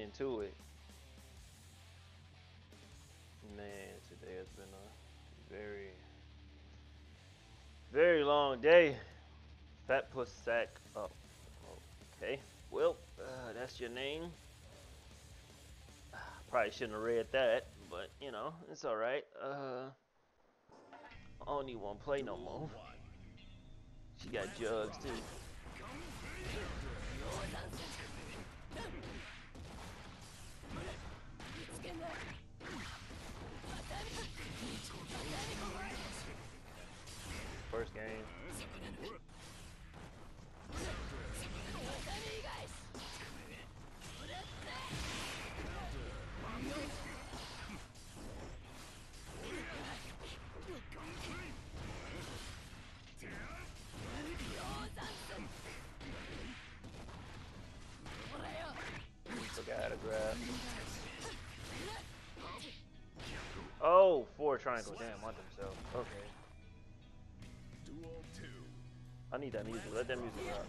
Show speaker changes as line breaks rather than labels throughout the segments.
into it. Man, today has been a very, very long day. Fat puss sack up. Okay, well, uh, that's your name. Probably shouldn't have read that, but you know, it's alright. Uh, I don't need one play no more. She got jugs too. Game. Forgot how to grab. Oh, four triangles. Damn, want themselves. Okay. I need that music. Let that music rock.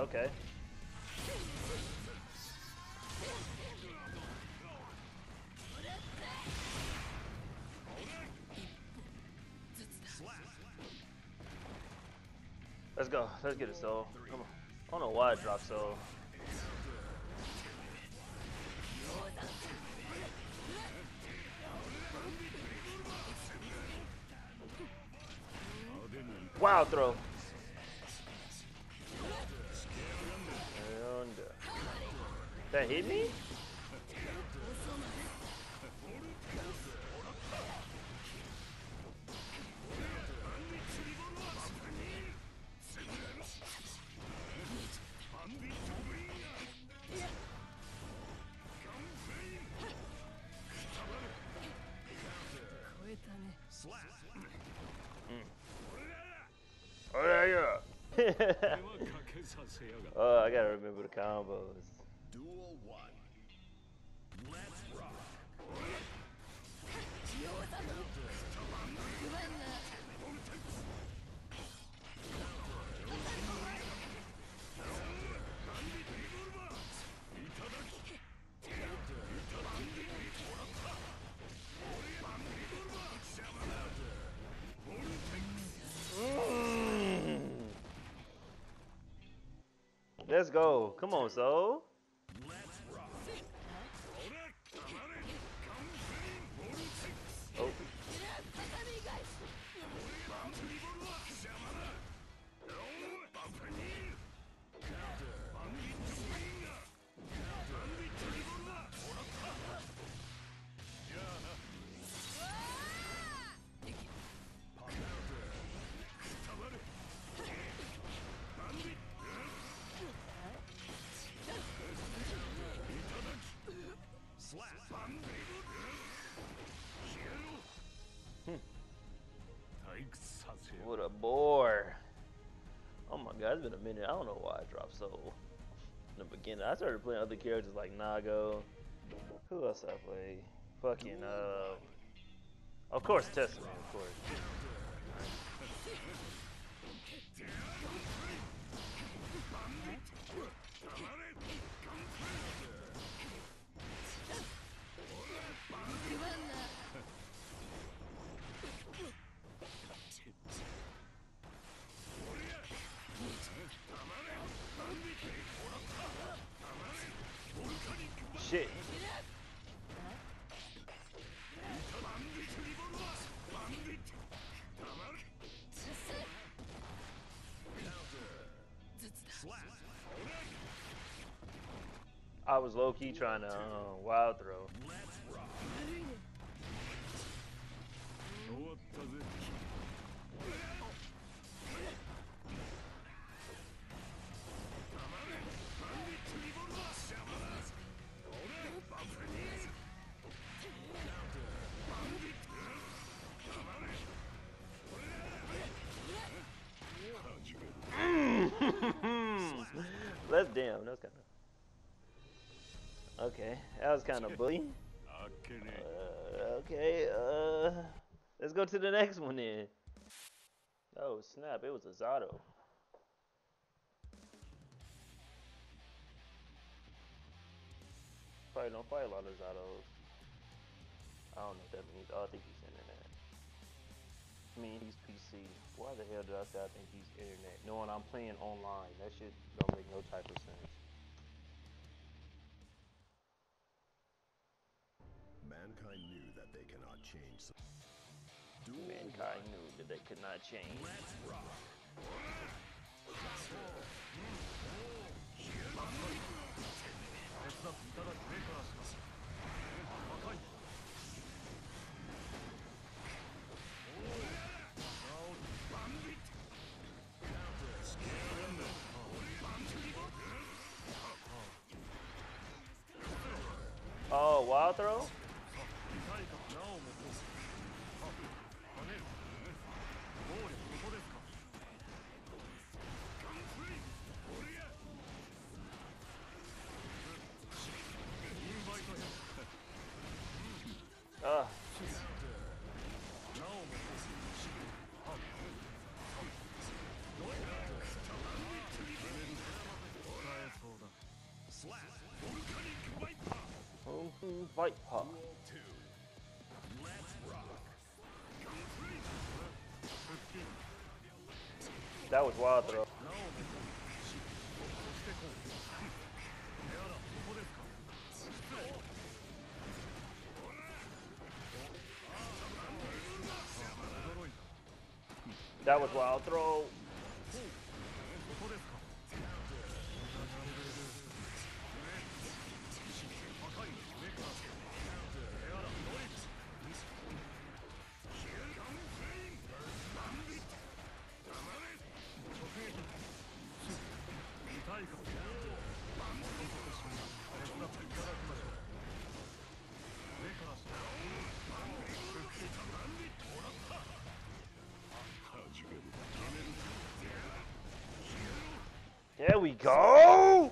Okay. Let's go. Let's get it, so. Come on. I don't know why it dropped so. Wow throw. That hit me? Mm. Oh yeah, yeah. oh, I gotta remember the combos.
Let's
go. Come on, Sol. It's been a minute. I don't know why I dropped Sol in the beginning. I started playing other characters like Nago. Who else I play? Fucking, uh. Of course, Testament, of course. Shit. I was low key trying to uh, wild throw. Okay, that was kind of bully. Uh, okay, uh, let's go to the next one then. Oh snap, it was a Zato. Probably don't fight a lot of Zatos. I don't know what that means. Oh, I think he's internet. I mean, he's PC. Why the hell did I say I think he's internet? Knowing I'm playing online, that shit don't make no type of sense.
Mankind knew that they cannot change. Duel
Mankind knew that they could not change.
Let's rock.
Oh, wild throw? That was wild throw. That was wild throw. There we go.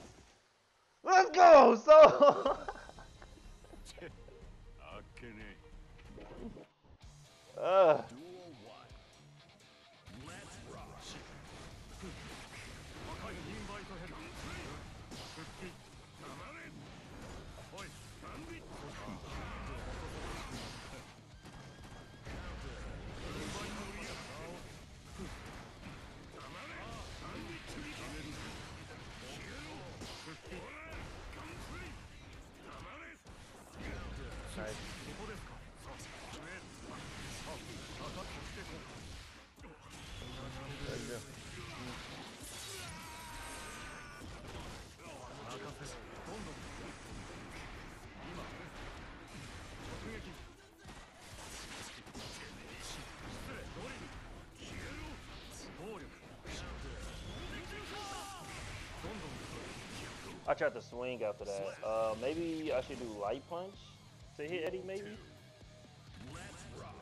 Tried to swing after that. Uh, maybe I should do light punch to hit Eddie. Maybe.
Let's rock.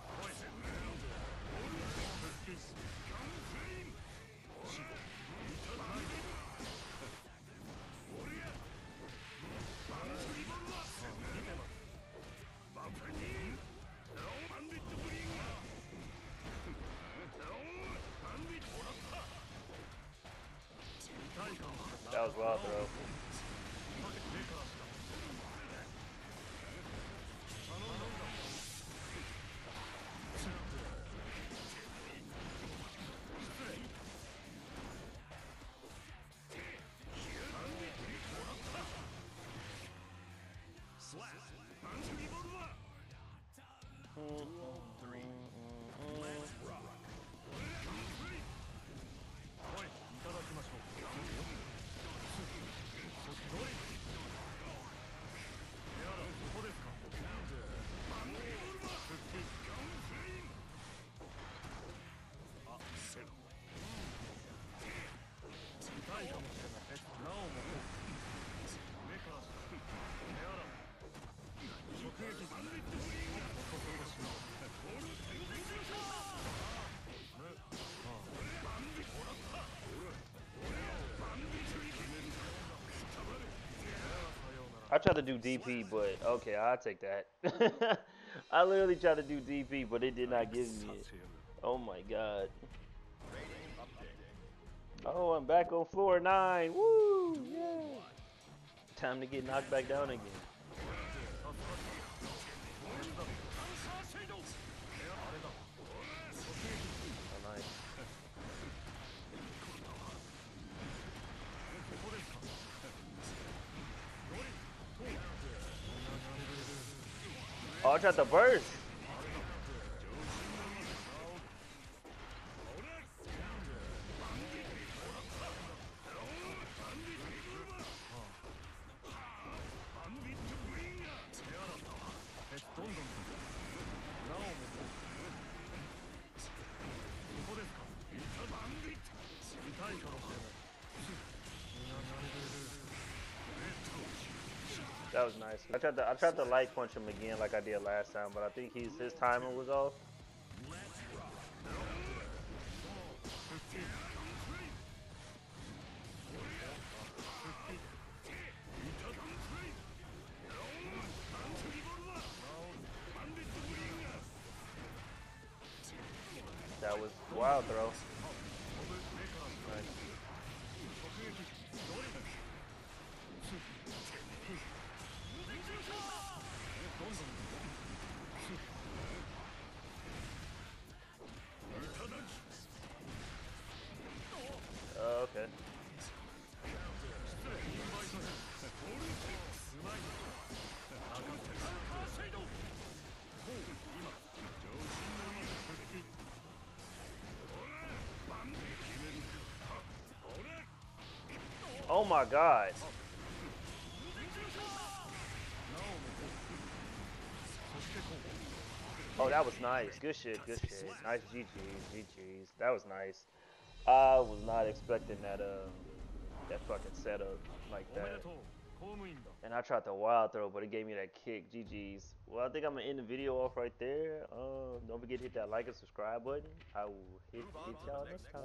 That was wild throw. I tried to do DP, but okay, I'll take that. I literally tried to do DP, but it did not give me it. Oh my god. Oh, I'm back on floor nine. Woo! Yeah. Time to get knocked back down again. Oh, I the to That was nice. I tried to I tried to light punch him again like I did last time, but I think he's his timer was off. That was wild throw. Oh my god. Oh, that was nice. Good shit, good shit. Nice GG's, GG's. That was nice. I was not expecting that uh that fucking setup like that. And I tried the wild throw, but it gave me that kick. GG's. Well, I think I'm gonna end the video off right there. Um, don't forget to hit that like and subscribe button. I will hit, hit y'all next time.